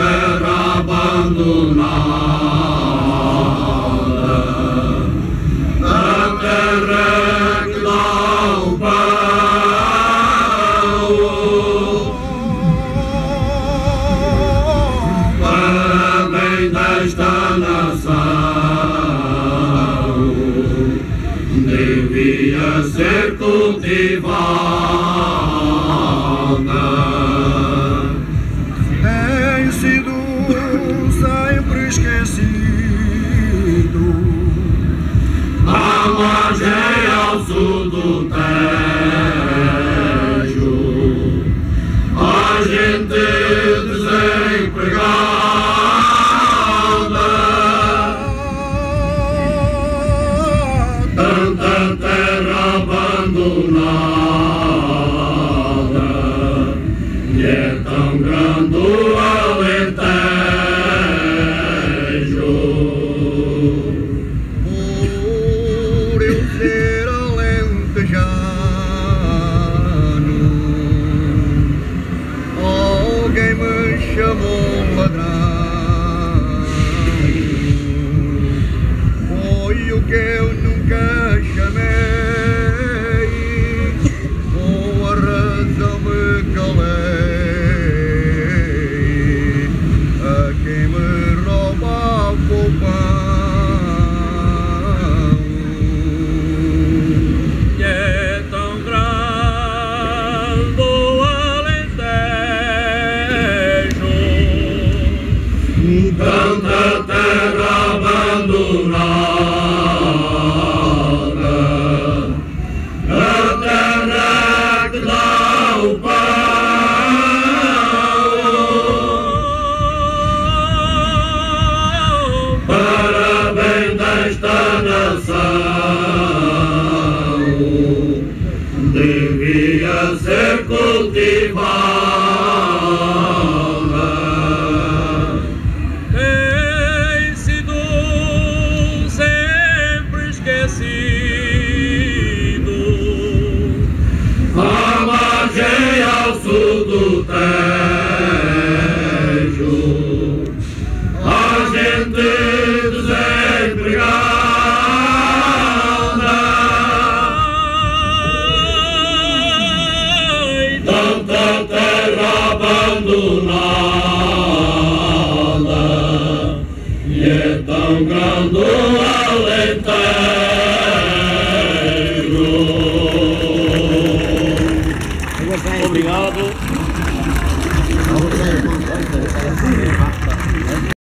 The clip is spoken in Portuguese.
terra abandonada, na terra que dá o pão, para bem desta nação, devia ser cultivada. yeah. Demir Robab Boban nada e é tão grande o Alentejo. Obrigado.